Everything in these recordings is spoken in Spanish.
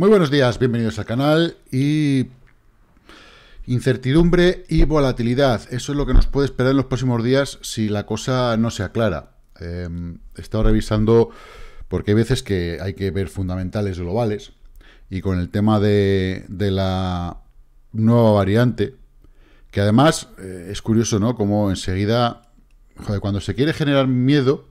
Muy buenos días, bienvenidos al canal y incertidumbre y volatilidad. Eso es lo que nos puede esperar en los próximos días si la cosa no se aclara. Em, he estado revisando porque hay veces que hay que ver fundamentales globales y con el tema de, la nueva variante, que además eh, es curioso, ¿no? Como enseguida, cuando se quiere generar miedo,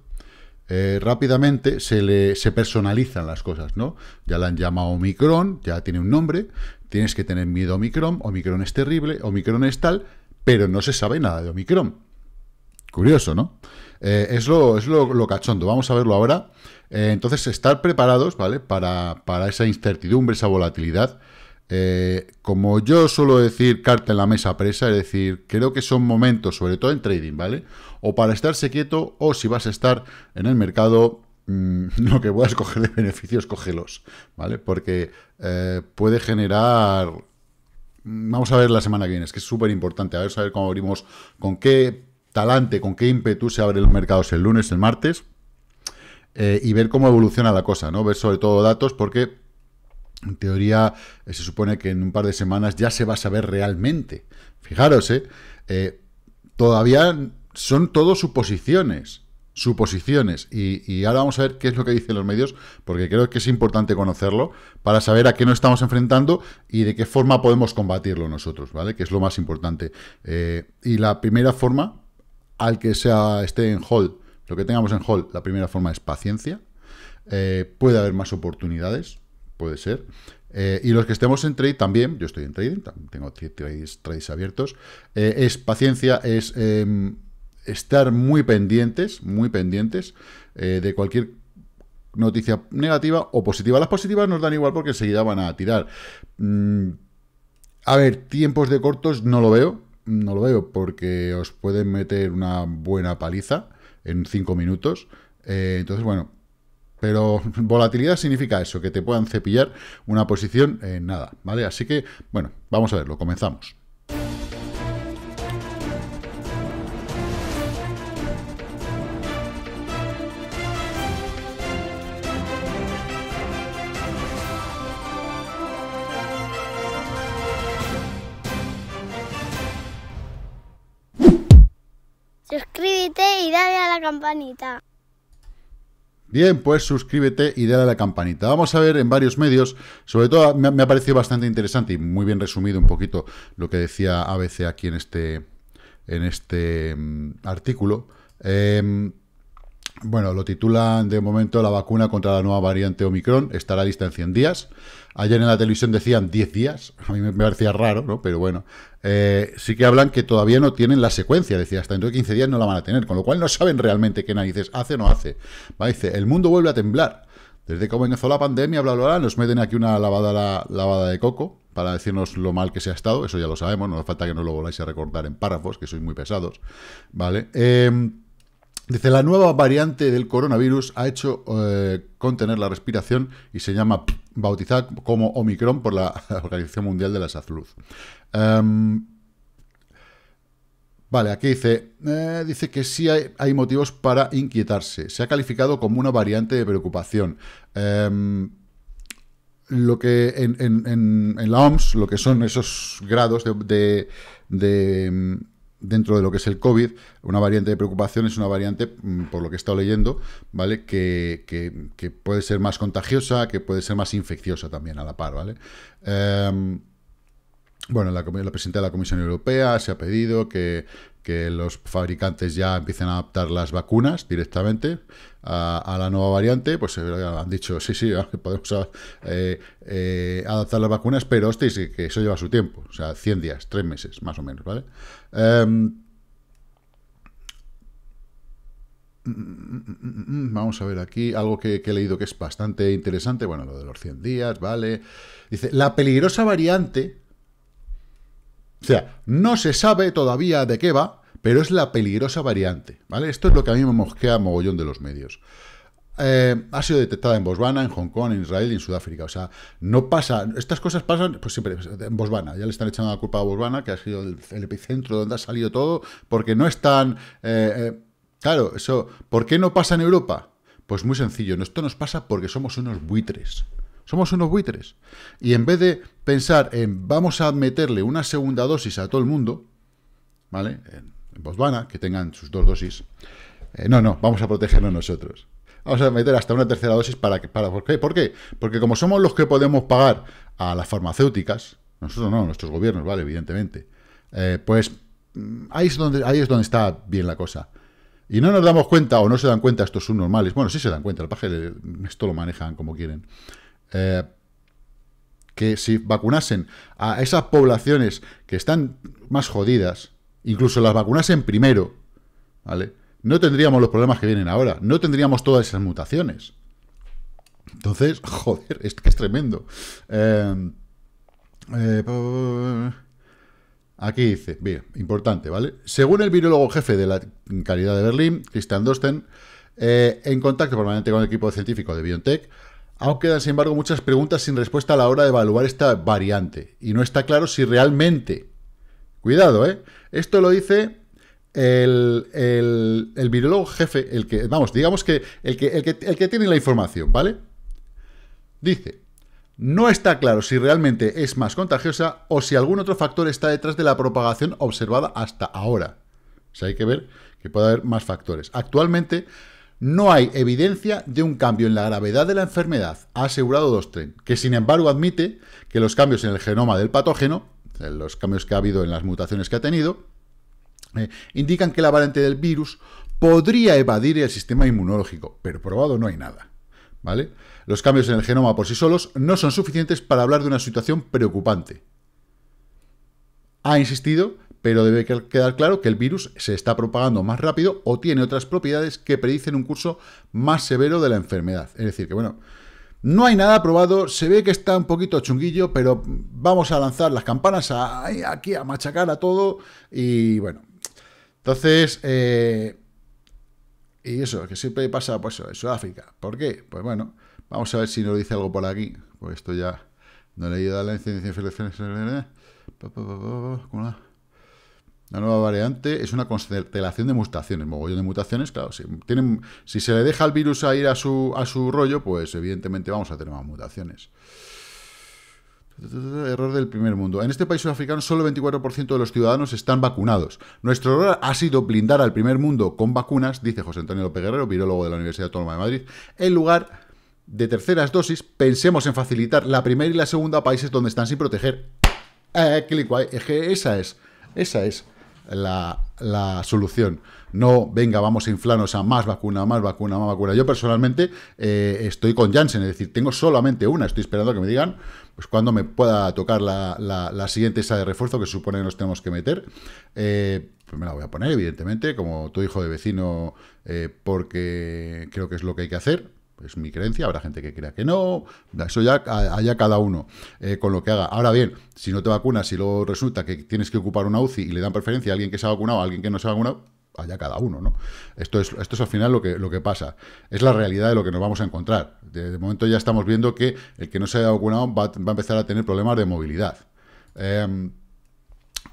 eh, rápidamente se le se personalizan las cosas, ¿no? Ya la han llamado Omicron, ya tiene un nombre, tienes que tener miedo a Omicron, Omicron es terrible, Omicron es tal, pero no se sabe nada de Omicron. Curioso, ¿no? Eh, es lo, es lo, cachondo. Vamos a verlo ahora. Eh, entonces, estar preparados, ¿vale? Para, para esa incertidumbre, esa volatilidad. Eh, como yo suelo decir, carta en la mesa presa, es decir, creo que son momentos, sobre todo en trading, ¿vale? O para estarse quieto, o si vas a estar en el mercado, mm, lo que puedas coger de beneficios, cógelos, ¿vale? Porque eh, puede generar... Mm, vamos a ver la semana que viene, es que es súper importante, a ver, saber cómo abrimos, con qué talante, con qué ímpetu se abren los mercados el lunes, el martes, eh, y ver cómo evoluciona la cosa, ¿no? Ver sobre todo datos, porque en teoría, eh, se supone que en un par de semanas ya se va a saber realmente. Fijaros, ¿eh? eh todavía son todo suposiciones. Suposiciones. Y, ahora vamos a ver qué es lo que dicen los medios, porque creo que es importante conocerlo para saber a qué nos estamos enfrentando y de qué forma podemos combatirlo nosotros, ¿vale? Que es lo más importante. Eh, y la primera forma, al que sea esté en hold, lo que tengamos en hold, la primera forma es paciencia. puede haber más oportunidades, puede ser. Eh, y los que estemos en trade también, yo estoy en trading, tengo trades, abiertos, eh, es paciencia, es em, estar muy pendientes, muy pendientes eh, de cualquier noticia negativa o positiva. Las positivas nos dan igual porque enseguida van a tirar. Mm, a ver, tiempos de cortos no lo veo, no lo veo porque os pueden meter una buena paliza en cinco minutos. entonces, bueno, pero volatilidad significa eso, que te puedan cepillar una posición en nada, ¿vale? Así que, bueno, vamos a verlo, comenzamos. Suscríbete y dale a la campanita. Bien, pues suscríbete y dale a la campanita. Vamos a ver en varios medios, sobre todo me, ha parecido bastante interesante y muy bien resumido un poquito lo que decía ABC aquí en este, en este mm, artículo. Em, bueno, lo titulan de momento la vacuna contra la nueva variante Omicron estará lista en 100 días. Ayer en la televisión decían 10 días, a mí me parecía raro, ¿no? Pero bueno, eh, sí que hablan que todavía no tienen la secuencia, decía, hasta dentro de 15 días no la van a tener, con lo cual no saben realmente qué narices hace o no hace. Va, dice, el mundo vuelve a temblar. Desde que comenzó la pandemia, bla, bla, bla, nos meten aquí una lavada, lavada de coco para decirnos lo mal que se ha estado, eso ya lo sabemos, no hace falta que nos lo voláis a recordar en párrafos, que sois muy pesados, ¿vale? Eh, Dice, la nueva variante del coronavirus ha hecho eh, contener la respiración y se llama bautizada como Omicron por la Organización Mundial de la Salud. Em, vale, aquí dice, eh, dice que sí hay, motivos para inquietarse. Se ha calificado como una variante de preocupación. Em, lo que en, la OMS, lo que son esos grados de dentro de lo que es el COVID, una variante de preocupación es una variante, mm, por lo que he estado leyendo, ¿vale? Que, que, puede ser más contagiosa, que puede ser más infecciosa también a la par, ¿vale? Em, bueno, la, la presidenta de la Comisión Europea se ha pedido que, los fabricantes ya empiecen a adaptar las vacunas directamente a, la nueva variante. Pues eh, han dicho, sí, sí, podemos eh, eh, adaptar las vacunas, pero hostia, que eso lleva su tiempo. O sea, 100 días, 3 meses, más o menos, ¿vale? Em, vamos a ver aquí algo que, que, he leído que es bastante interesante. Bueno, lo de los 100 días, ¿vale? Dice, la peligrosa variante o sea, no se sabe todavía de qué va, pero es la peligrosa variante, ¿vale? Esto es lo que a mí me mosquea mogollón de los medios. Eh, ha sido detectada en Botswana, en Hong Kong, en Israel y en Sudáfrica. O sea, no pasa, estas cosas pasan, pues siempre, en Botswana, ya le están echando la culpa a Botswana, que ha sido el, epicentro donde ha salido todo, porque no están, eh, eh, claro, eso, ¿por qué no pasa en Europa? Pues muy sencillo, esto nos pasa porque somos unos buitres. Somos unos buitres. Y en vez de pensar en vamos a meterle una segunda dosis a todo el mundo, ¿vale? En que tengan sus dos dosis. Eh, no, no, vamos a protegernos nosotros. Vamos a meter hasta una tercera dosis para que. Para, ¿por, qué? ¿Por qué? Porque como somos los que podemos pagar a las farmacéuticas, nosotros no, nuestros gobiernos, ¿vale? Evidentemente. Eh, pues mm, ahí es, donde, ahí es donde está bien la cosa. Y no nos damos cuenta, o no se dan cuenta estos subnormales, bueno, sí se dan cuenta, el paje esto lo manejan como quieren, eh, que si vacunasen a esas poblaciones que están más jodidas, incluso las vacunasen primero, ¿vale? No tendríamos los problemas que vienen ahora, no tendríamos todas esas mutaciones. Entonces, joder, es que es tremendo. Eh, eh, aquí dice, bien, importante, ¿vale? Según el virólogo jefe de la calidad de Berlín, Christian Dosten, eh, en contacto permanente con el equipo científico de BioNTech, aún quedan, sin embargo, muchas preguntas sin respuesta a la hora de evaluar esta variante. Y no está claro si realmente... Cuidado, ¿eh? Esto lo dice el, el, el virólogo jefe, el que, vamos, digamos que el que, el que el que tiene la información, ¿vale? Dice, no está claro si realmente es más contagiosa o si algún otro factor está detrás de la propagación observada hasta ahora. O sea, hay que ver que puede haber más factores. Actualmente no hay evidencia de un cambio en la gravedad de la enfermedad, ha asegurado Dostren, que sin embargo admite que los cambios en el genoma del patógeno, los cambios que ha habido en las mutaciones que ha tenido, eh, indican que la variante del virus podría evadir el sistema inmunológico, pero probado no hay nada. ¿Vale? Los cambios en el genoma por sí solos no son suficientes para hablar de una situación preocupante. Ha insistido, pero debe quedar claro que el virus se está propagando más rápido o tiene otras propiedades que predicen un curso más severo de la enfermedad. Es decir, que bueno, no hay nada probado, se ve que está un poquito chunguillo, pero vamos a lanzar las campanas aquí a machacar a todo y bueno. Entonces, eh, y eso, que siempre pasa, pues en Sudáfrica. ¿Por qué? Pues bueno, Vamos a ver si nos dice algo por aquí. Pues esto ya no he leído la incidencia de. La nueva variante es una constelación de mutaciones, mogollón de mutaciones, claro, si, tienen, si se le deja al virus a ir a su, a su rollo, pues evidentemente vamos a tener más mutaciones. Error del primer mundo. En este país sudafricano solo el 24% de los ciudadanos están vacunados. Nuestro error ha sido blindar al primer mundo con vacunas, dice José Antonio López Guerrero, virólogo de la Universidad Autónoma de Madrid, en lugar de terceras dosis, pensemos en facilitar la primera y la segunda a países donde están sin proteger. Eh, esa es, esa es la, solución. No, venga, vamos a inflarnos a más vacuna, más vacuna, más vacuna. Yo personalmente eh, estoy con Janssen, es decir, tengo solamente una. Estoy esperando que me digan pues cuando me pueda tocar la, la, siguiente esa de refuerzo que supone que nos tenemos que meter. Eh, pues me la voy a poner, evidentemente, como tu hijo de vecino, porque creo que es lo que hay que hacer es mi creencia, habrá gente que crea que no, eso ya allá cada uno eh, con lo que haga. Ahora bien, si no te vacunas y luego resulta que tienes que ocupar una UCI y le dan preferencia a alguien que se ha vacunado a alguien que no se ha vacunado, allá cada uno, ¿no? Esto es, esto es al final lo que, lo que pasa. Es la realidad de lo que nos vamos a encontrar. De, momento ya estamos viendo que el que no se haya vacunado va, a empezar a tener problemas de movilidad. Em,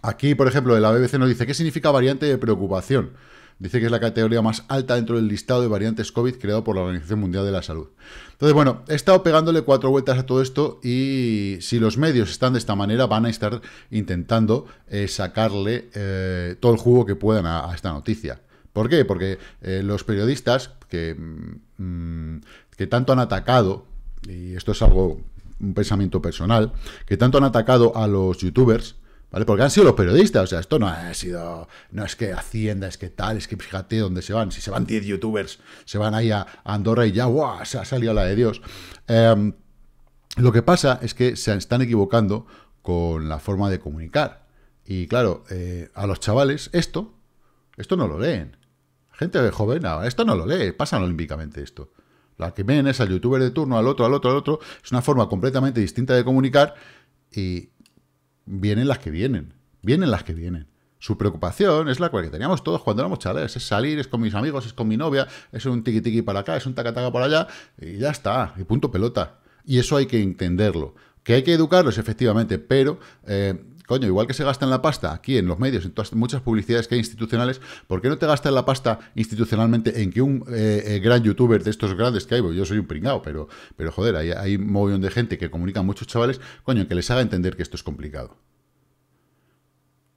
aquí, por ejemplo, la BBC nos dice, ¿qué significa variante de preocupación? Dice que es la categoría más alta dentro del listado de variantes COVID creado por la Organización Mundial de la Salud. Entonces, bueno, he estado pegándole cuatro vueltas a todo esto y si los medios están de esta manera, van a estar intentando eh, sacarle eh, todo el jugo que puedan a, esta noticia. ¿Por qué? Porque eh, los periodistas que, mm, que tanto han atacado, y esto es algo, un pensamiento personal, que tanto han atacado a los youtubers, ¿Vale? Porque han sido los periodistas, o sea, esto no ha sido, no es que Hacienda, es que tal, es que fíjate dónde se van, si se van 10 youtubers, se van ahí a Andorra y ya, ¡guau!, se ha salido la de Dios. Em, lo que pasa es que se están equivocando con la forma de comunicar. Y claro, eh, a los chavales, esto, esto no lo leen. Gente joven, esto no lo lee, pasan olímpicamente esto. La que ven es al youtuber de turno, al otro, al otro, al otro. Es una forma completamente distinta de comunicar y, vienen las que vienen, vienen las que vienen. Su preocupación es la que teníamos todos cuando éramos chavales, es salir, es con mis amigos, es con mi novia, es un tiki tiki para acá, es un taca taca por allá, y ya está, y punto pelota. Y eso hay que entenderlo. Que hay que educarlos, efectivamente, pero eh, coño, igual que se gasta en la pasta aquí en los medios, en muchas publicidades que hay institucionales, ¿por qué no te gastas la pasta institucionalmente en que un eh, eh, gran youtuber de estos grandes que hay, yo soy un pringao, pero, pero joder, hay, un montón de gente que comunica muchos chavales, coño, que les haga entender que esto es complicado.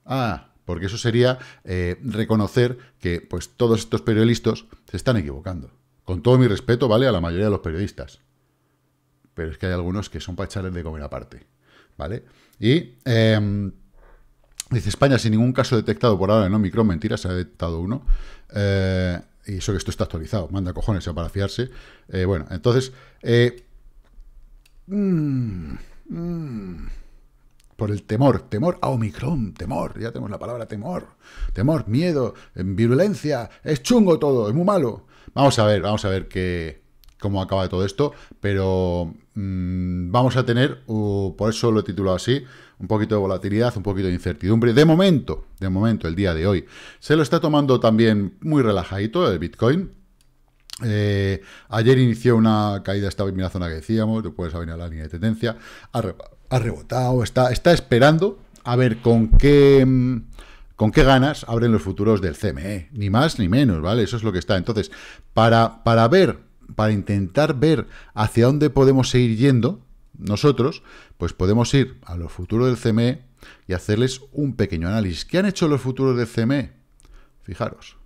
Ah, porque eso sería eh, reconocer que pues todos estos periodistas se están equivocando. Con todo mi respeto, ¿vale? A la mayoría de los periodistas. Pero es que hay algunos que son para echarles de comer aparte. ¿Vale? Y em, dice España, sin ningún caso detectado por ahora en Omicron, mentira, se ha detectado uno. Eh, y eso que esto está actualizado, manda cojones para fiarse. Eh, bueno, entonces. Mmm, por el temor, temor a Omicron, temor, ya tenemos la palabra temor, temor, miedo, virulencia, es chungo todo, es muy malo. Vamos a ver, vamos a ver qué, cómo acaba todo esto, pero mm, vamos a tener, por eso lo he titulado así, un poquito de volatilidad, un poquito de incertidumbre. De momento, de momento, el día de hoy, se lo está tomando también muy relajadito el Bitcoin. Eh, ayer inició una caída, estaba en la zona que decíamos, después ha venido la línea de tendencia, ha rebotado, está, esperando a ver con qué, mm, con qué ganas abren los futuros del CME, ni más ni menos, ¿vale? Eso es lo que está. Entonces, para, para ver, para intentar ver hacia dónde podemos seguir yendo, nosotros, pues podemos ir a los futuros del CME y hacerles un pequeño análisis. ¿Qué han hecho los futuros del CME? Fijaros,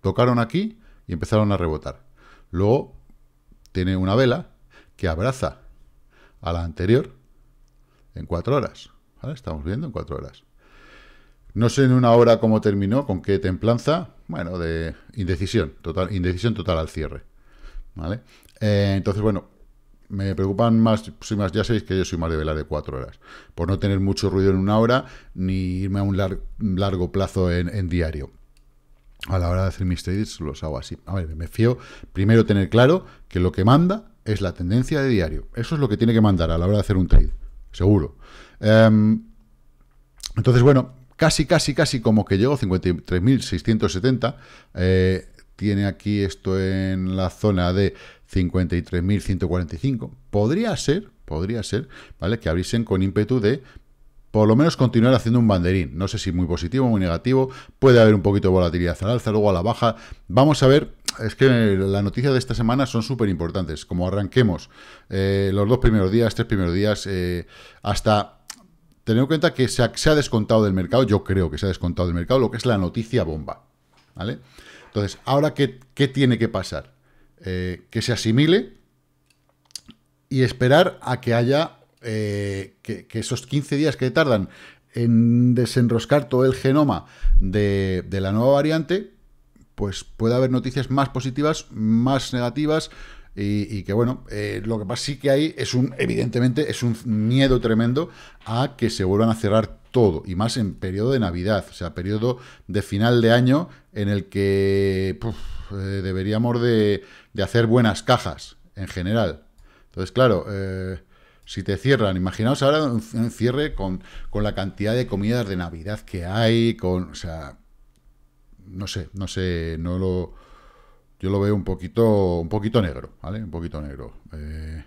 tocaron aquí y empezaron a rebotar. Luego tiene una vela que abraza a la anterior en cuatro horas. Estamos viendo en cuatro horas. No sé en una hora cómo terminó, con qué templanza. Bueno, de indecisión, total, indecisión total al cierre. ¿Vale? Eh, entonces, bueno, me preocupan más, soy más, ya sabéis que yo soy más de velar de cuatro horas, por no tener mucho ruido en una hora, ni irme a un largo plazo en, diario. A la hora de hacer mis trades los hago así. A ver, me fío primero tener claro que lo que manda es la tendencia de diario. Eso es lo que tiene que mandar a la hora de hacer un trade seguro. Em, entonces, bueno, casi, casi, casi como que llegó 53.670. Eh, tiene aquí esto en la zona de 53.145. Podría ser, podría ser, ¿vale? Que abrisen con ímpetu de por lo menos continuar haciendo un banderín. No sé si muy positivo, muy negativo. Puede haber un poquito de volatilidad al alza, luego a la baja. Vamos a ver. Es que las noticias de esta semana son súper importantes. Como arranquemos eh, los dos primeros días, tres primeros días, eh, hasta tener en cuenta que se ha, descontado del mercado, yo creo que se ha descontado del mercado, lo que es la noticia bomba. ¿Vale? Entonces, ahora, ¿qué, tiene que pasar? Eh, que se asimile y esperar a que haya eh, que, esos 15 días que tardan en desenroscar todo el genoma de, la nueva variante, pues puede haber noticias más positivas, más negativas, y, que bueno, eh, lo que pasa sí que hay es un, evidentemente, es un miedo tremendo a que se vuelvan a cerrar todo, y más en periodo de Navidad, o sea, periodo de final de año en el que eh, deberíamos de, hacer buenas cajas en general. Entonces, claro, si te cierran, imaginaos ahora un, cierre con, la cantidad de comidas de Navidad que hay, con, o sea, no sé, no sé, no lo, yo lo veo un poquito, un poquito negro, ¿vale? Un poquito negro, eh,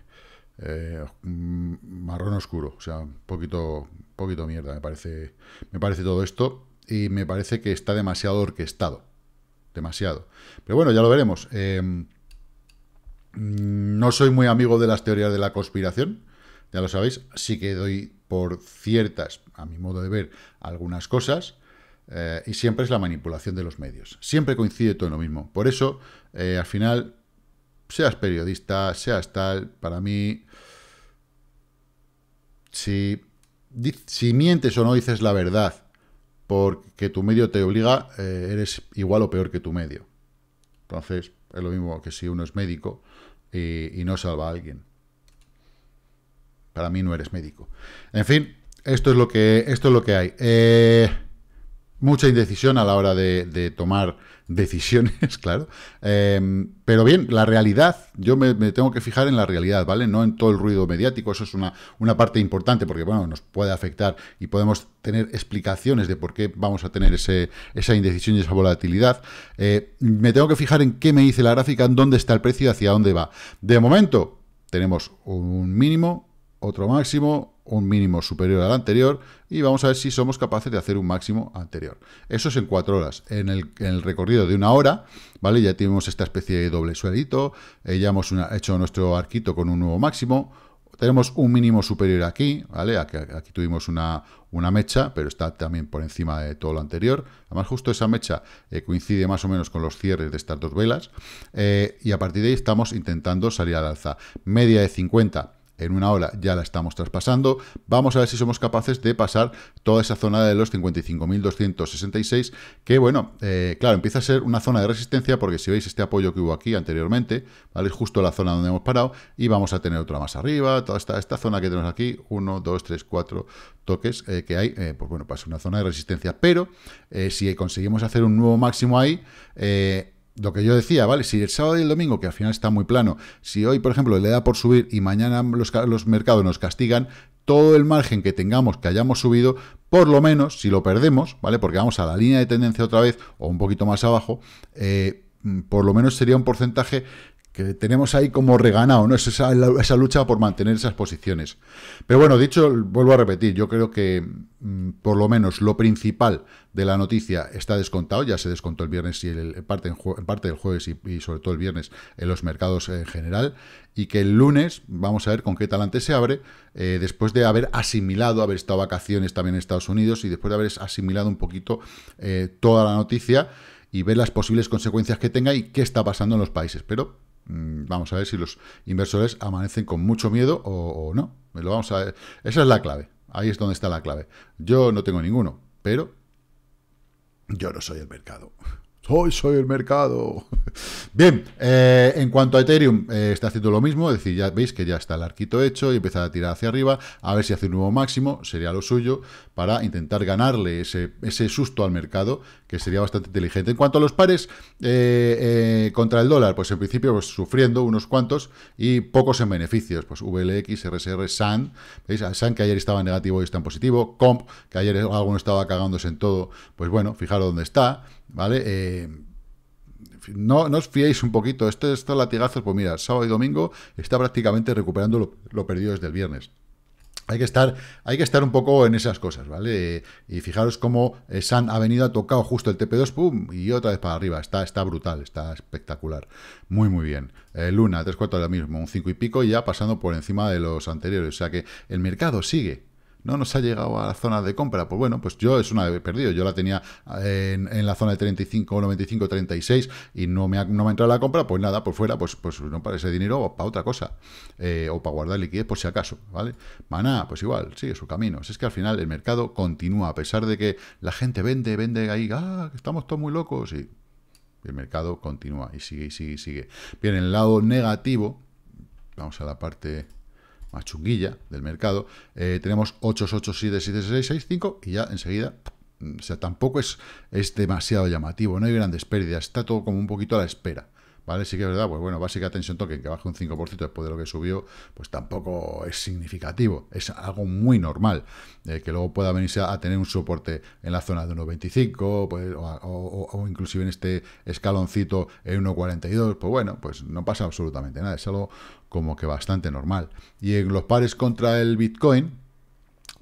eh, marrón oscuro, o sea, un poquito, poquito mierda, me parece, me parece todo esto y me parece que está demasiado orquestado, demasiado. Pero bueno, ya lo veremos. Eh, no soy muy amigo de las teorías de la conspiración ya lo sabéis, sí que doy por ciertas, a mi modo de ver, algunas cosas, eh, y siempre es la manipulación de los medios. Siempre coincide todo en lo mismo. Por eso, eh, al final, seas periodista, seas tal, para mí, si, si mientes o no dices la verdad porque tu medio te obliga, eh, eres igual o peor que tu medio. Entonces, es lo mismo que si uno es médico y no salva a alguien. Para mí no eres médico. En fin, esto es lo que, esto es lo que hay. Eh, mucha indecisión a la hora de, tomar decisiones, claro. Eh, pero bien, la realidad, yo me, tengo que fijar en la realidad, ¿vale? No en todo el ruido mediático, eso es una, una parte importante porque, bueno, nos puede afectar y podemos tener explicaciones de por qué vamos a tener ese, esa indecisión y esa volatilidad. Eh, me tengo que fijar en qué me dice la gráfica, en dónde está el precio y hacia dónde va. De momento, tenemos un mínimo, otro máximo, un mínimo superior al anterior y vamos a ver si somos capaces de hacer un máximo anterior. Eso es en cuatro horas. En el, recorrido de una hora, ¿vale? Ya tenemos esta especie de doble suelito, eh, ya hemos hecho nuestro arquito con un nuevo máximo, tenemos un mínimo superior aquí, ¿vale? Aquí, tuvimos una, una, mecha, pero está también por encima de todo lo anterior. Además, justo esa mecha eh, coincide más o menos con los cierres de estas dos velas. Eh, y a partir de ahí estamos intentando salir al alza. Media de 50 en una hora ya la estamos traspasando. Vamos a ver si somos capaces de pasar toda esa zona de los 55.266, que bueno, eh, claro, empieza a ser una zona de resistencia porque si veis este apoyo que hubo aquí anteriormente, ¿vale? Es justo la zona donde hemos parado y vamos a tener otra más arriba, toda esta, esta zona que tenemos aquí, 1, 2, 3, 4 toques eh, que hay, eh, pues bueno, pasa una zona de resistencia, pero si conseguimos hacer un nuevo máximo ahí, lo que yo decía, ¿vale? Si el sábado y el domingo, que al final está muy plano, si hoy, por ejemplo, le da por subir y mañana los, los, mercados nos castigan, todo el margen que tengamos, que hayamos subido, por lo menos, si lo perdemos, ¿vale? Porque vamos a la línea de tendencia otra vez, o un poquito más abajo, eh, por lo menos sería un porcentaje que tenemos ahí como reganado, ¿no? Es esa, lucha por mantener esas posiciones. Pero bueno, dicho, vuelvo a repetir, yo creo que mm, por lo menos lo principal de la noticia está descontado, ya se descontó el viernes y el, parte, en, parte del jueves y, sobre todo el viernes en los mercados en general, y que el lunes vamos a ver con qué talante se abre, eh, después de haber asimilado, haber estado vacaciones también en Estados Unidos y después de haber asimilado un poquito eh, toda la noticia y ver las posibles consecuencias que tenga y qué está pasando en los países. Pero vamos a ver si los inversores amanecen con mucho miedo o, no. Lo vamos a ver. Esa es la clave. Ahí es donde está la clave. Yo no tengo ninguno, pero yo no soy el mercado. Soy, soy el mercado. Bien, eh, en cuanto a Ethereum, eh, está haciendo lo mismo, es decir, ya veis que ya está el arquito hecho y empieza a tirar hacia arriba, a ver si hace un nuevo máximo, sería lo suyo, para intentar ganarle ese, ese susto al mercado, que sería bastante inteligente. En cuanto a los pares eh, contra el dólar, pues en principio pues, sufriendo unos cuantos y pocos en beneficios, pues VLX, RSR, SAN, veis, SAN que ayer estaba negativo y está en positivo, COMP, que ayer alguno estaba cagándose en todo, pues bueno, fijaros dónde está, ¿vale? Eh, no, no, os fiéis un poquito. Este, estos latigazos, pues mira, sábado y domingo está prácticamente recuperando lo, perdido desde el viernes. Hay que, estar, hay que estar un poco en esas cosas, ¿vale? Y fijaros cómo eh, San ha venido, ha tocado justo el TP2, pum, y otra vez para arriba. Está, está brutal, está espectacular. Muy, muy bien. Eh, Luna, tres cuartos lo mismo, un cinco y pico, y ya pasando por encima de los anteriores. O sea que el mercado sigue, no nos ha llegado a la zona de compra. Pues bueno, pues yo es una he perdido. Yo la tenía en, la zona de 35, 95, 36 y no me ha, no me ha entrado la compra, pues nada, por fuera, pues, pues no para ese dinero o para otra cosa. Eh, o para guardar liquidez por si acaso, ¿vale? Maná, pues igual, sigue su camino. Es que al final el mercado continúa, a pesar de que la gente vende, vende ahí, ah, estamos todos muy locos y el mercado continúa y sigue y sigue y sigue. Bien, en el lado negativo, vamos a la parte más chunguilla del mercado, eh, tenemos 8, 8, 7, 7, 6, 6, 5 y ya enseguida, o sea, tampoco es, es demasiado llamativo, no hay grandes pérdidas, está todo como un poquito a la espera. ¿Vale? Sí que es verdad, pues bueno, básica tensión token que baje un 5% después de lo que subió, pues tampoco es significativo, es algo muy normal, eh, que luego pueda venirse a, tener un soporte en la zona de 1.25, pues, o, o, inclusive en este escaloncito en 1.42, pues bueno, pues no pasa absolutamente nada, es algo como que bastante normal. Y en los pares contra el Bitcoin,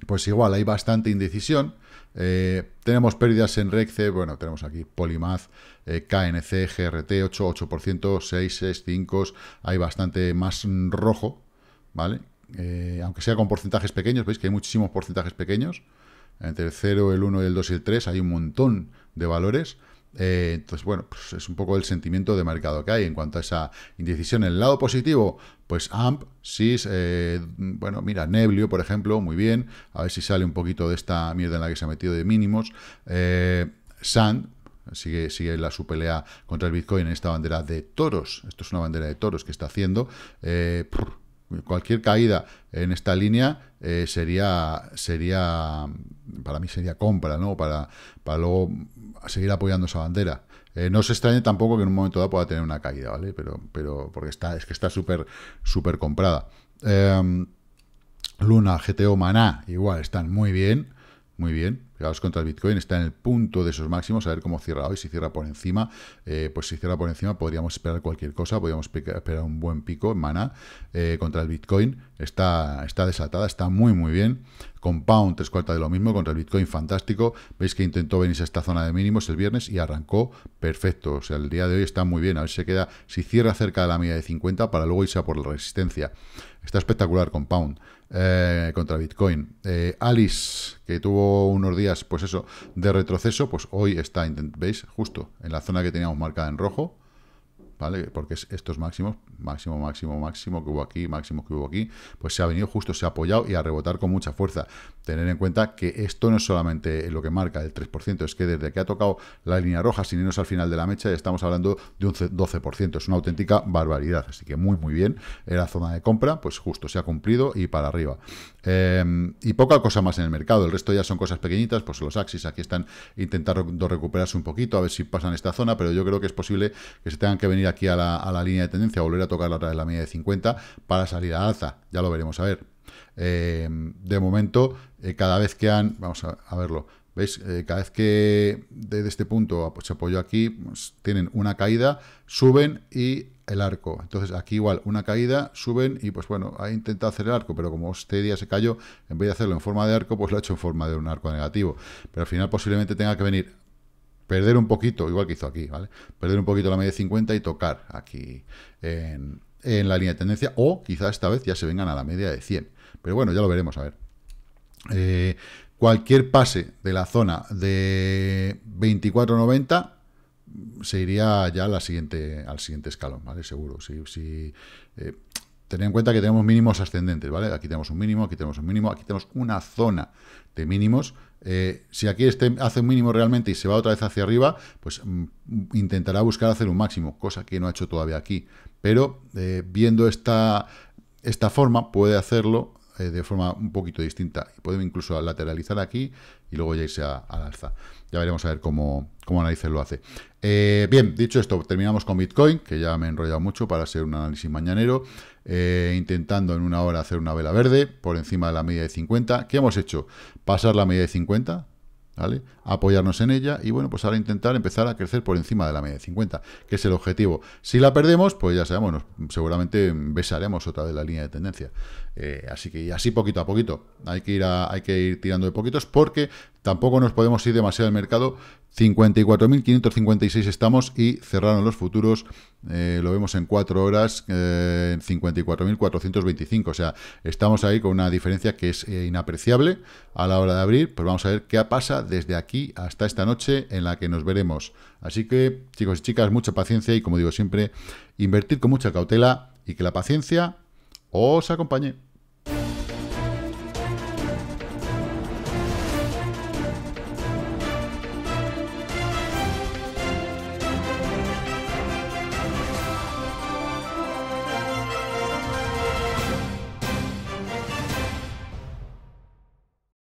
pues igual hay bastante indecisión. Eh, tenemos pérdidas en RECCE, bueno, tenemos aquí Polymath, eh, KNC, GRT, 8, 8%, 6, 6, 5, hay bastante más rojo, ¿vale? Eh, aunque sea con porcentajes pequeños, veis que hay muchísimos porcentajes pequeños, entre el 0, el 1, el 2 y el 3 hay un montón de valores, eh, entonces, bueno, pues es un poco el sentimiento de mercado que hay en cuanto a esa indecisión. En el lado positivo, pues AMP, SIS, eh, bueno, mira, Neblio, por ejemplo, muy bien. A ver si sale un poquito de esta mierda en la que se ha metido de mínimos. Eh, SAND, sigue, sigue la su pelea contra el Bitcoin en esta bandera de toros. Esto es una bandera de toros que está haciendo. Cualquier caída en esta línea sería, sería, para mí sería compra, ¿no? Para, para luego seguir apoyando esa bandera. Eh, no se extrañe tampoco que en un momento dado pueda tener una caída, ¿vale? Pero, pero porque está, es que está súper, súper comprada. Em, Luna, GTO, Maná, igual, están muy bien. Muy bien. Fijaos contra el Bitcoin, está en el punto de esos máximos, a ver cómo cierra hoy. Si cierra por encima, eh, pues si cierra por encima, podríamos esperar cualquier cosa, podríamos esperar un buen pico en mana eh, contra el Bitcoin. Está, está desatada, está muy, muy bien. Compound, tres cuartas de lo mismo, contra el Bitcoin, fantástico. Veis que intentó venirse a esta zona de mínimos el viernes y arrancó perfecto. O sea, el día de hoy está muy bien. A ver si se queda, si cierra cerca de la media de 50 para luego irse a por la resistencia. Está espectacular Compound. Eh, contra Bitcoin. Eh, Alice, que tuvo unos días, pues eso, de retroceso, pues hoy está, ¿veis? Justo en la zona que teníamos marcada en rojo, Porque es estos máximos, máximo, máximo, máximo que hubo aquí, máximo que hubo aquí, pues se ha venido justo, se ha apoyado y a rebotar con mucha fuerza. Tener en cuenta que esto no es solamente lo que marca el 3%, es que desde que ha tocado la línea roja, sin irnos al final de la mecha, ya estamos hablando de un 12%. Es una auténtica barbaridad. Así que muy, muy bien. Era zona de compra, pues justo se ha cumplido y para arriba. Em, y poca cosa más en el mercado. El resto ya son cosas pequeñitas, pues los Axis aquí están intentando recuperarse un poquito, a ver si pasan esta zona, pero yo creo que es posible que se tengan que venir aquí a la, a la línea de tendencia, volver a tocar la otra de la media de 50 para salir a alza. Ya lo veremos a ver. Eh, de momento, eh, cada vez que han, vamos a, verlo, ¿veis? Eh, cada vez que desde este punto se apoyó aquí, pues, tienen una caída, suben y el arco. Entonces aquí igual una caída, suben y pues bueno, ha intentado hacer el arco, pero como este día se cayó, en vez de hacerlo en forma de arco, pues lo ha hecho en forma de un arco negativo. Pero al final posiblemente tenga que venir, perder un poquito, igual que hizo aquí, ¿vale? Perder un poquito la media de 50 y tocar aquí en, la línea de tendencia, o quizá esta vez ya se vengan a la media de 100. Pero bueno, ya lo veremos, a ver. Eh, cualquier pase de la zona de 24.90 se iría ya a la siguiente, al siguiente escalón, ¿vale? Seguro. Si, si eh, en cuenta que tenemos mínimos ascendentes, ¿vale? Aquí tenemos un mínimo, aquí tenemos un mínimo, aquí tenemos una zona de mínimos. Eh, si aquí este hace un mínimo realmente y se va otra vez hacia arriba, pues mm, intentará buscar hacer un máximo, cosa que no ha hecho todavía aquí. Pero viendo esta, esta forma, puede hacerlo eh, de forma un poquito distinta. Podemos incluso lateralizar aquí y luego ya irse al alza. Ya veremos a ver cómo, cómo análisis lo hace. Eh, bien, dicho esto, terminamos con Bitcoin, que ya me he enrollado mucho para hacer un análisis mañanero, eh, intentando en una hora hacer una vela verde por encima de la media de 50. ¿Qué hemos hecho? Pasar la media de 50, ¿vale? Apoyarnos en ella y bueno, pues ahora intentar empezar a crecer por encima de la media de 50, que es el objetivo. Si la perdemos, pues ya sabemos, seguramente besaremos otra vez la línea de tendencia. Eh, así que así poquito a poquito, hay que, ir hay que ir tirando de poquitos porque tampoco nos podemos ir demasiado al mercado 54.556 estamos y cerraron los futuros, eh, lo vemos en 4 horas, eh, 54.425. O sea, estamos ahí con una diferencia que es eh, inapreciable a la hora de abrir. Pues vamos a ver qué pasa desde aquí hasta esta noche en la que nos veremos. Así que, chicos y chicas, mucha paciencia y como digo siempre, invertir con mucha cautela y que la paciencia os acompañe.